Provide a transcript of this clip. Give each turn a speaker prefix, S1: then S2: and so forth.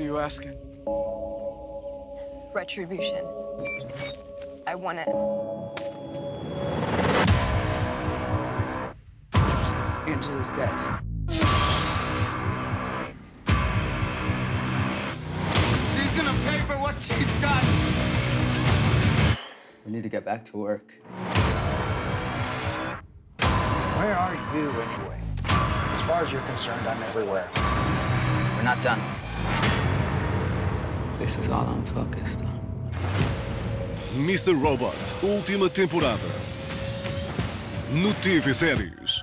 S1: What are you asking?
S2: Retribution. I want it.
S1: Angela's dead.
S3: She's gonna pay for what she's done.
S4: We need to get back to work.
S5: Where are you anyway? As far as you're concerned, I'm everywhere.
S4: We're not done. This is all I'm focused on.
S6: Mr. Robot, última temporada. No TV Séries.